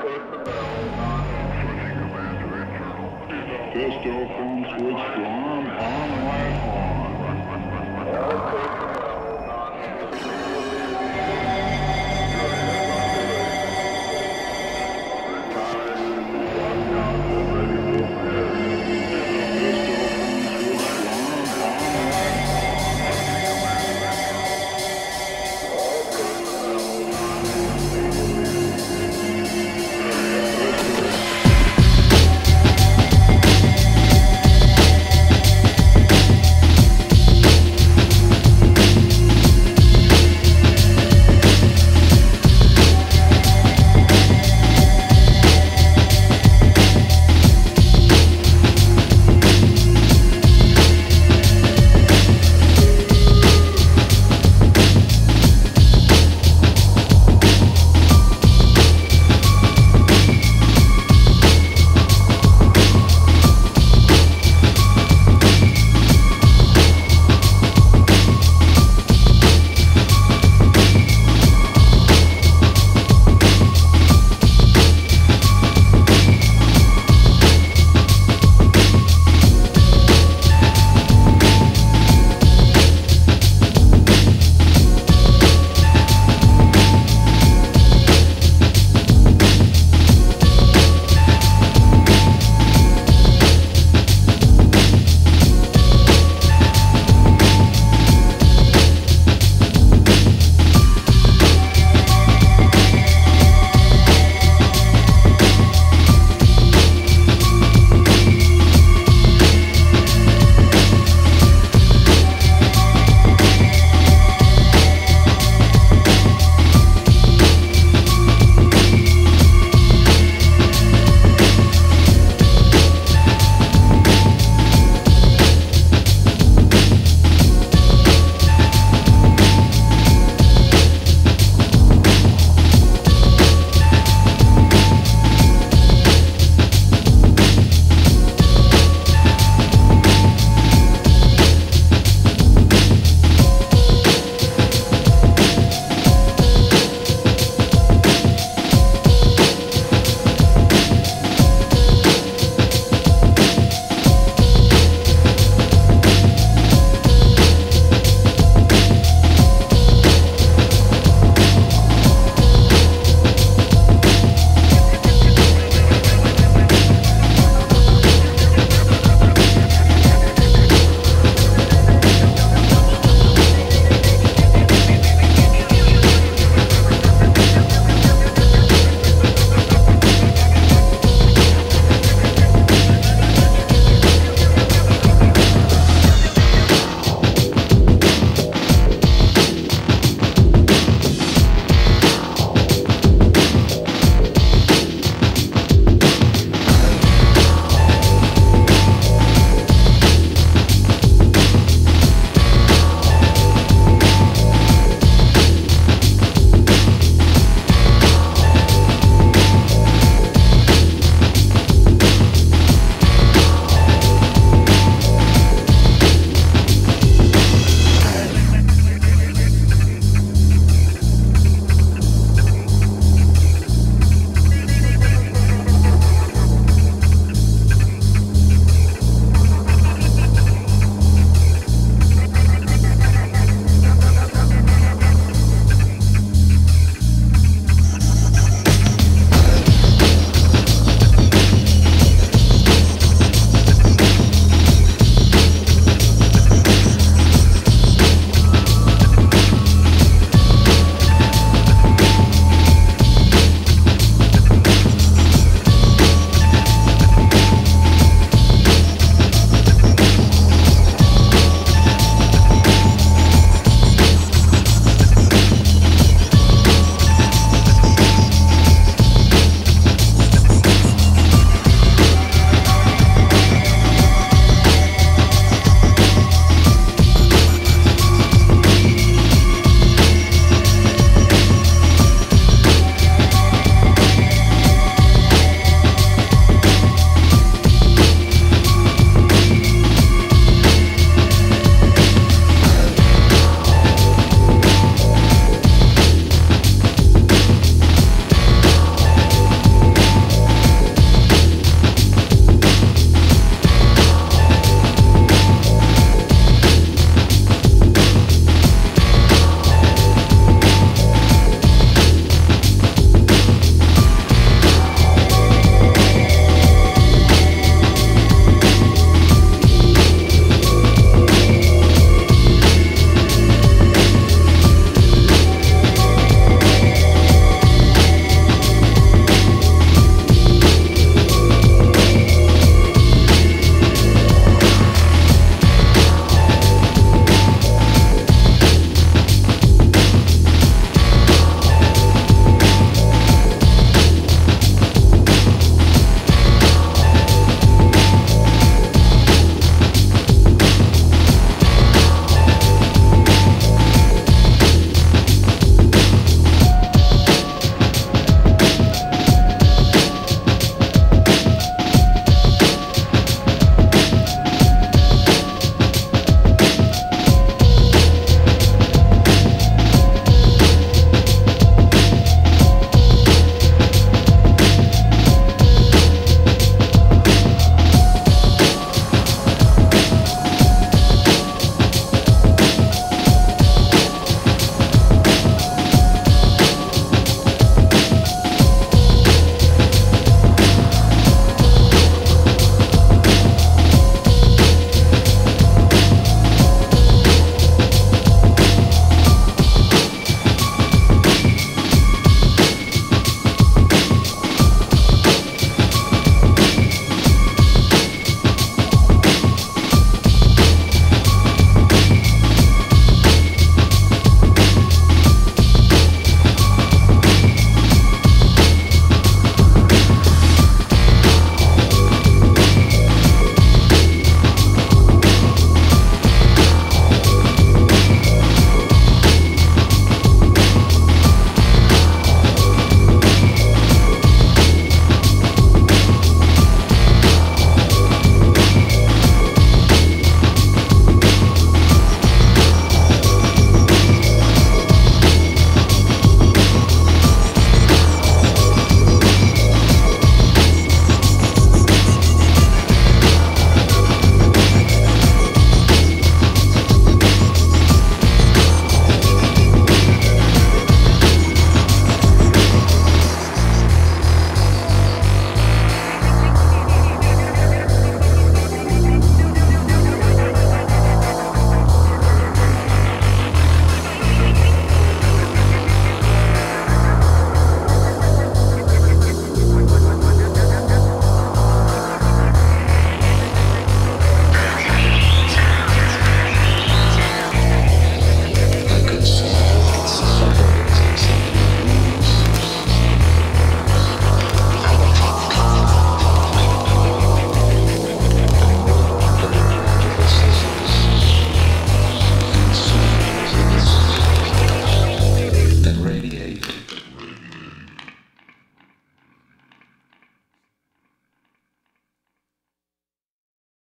Pistol telephone switch to on, on, and on.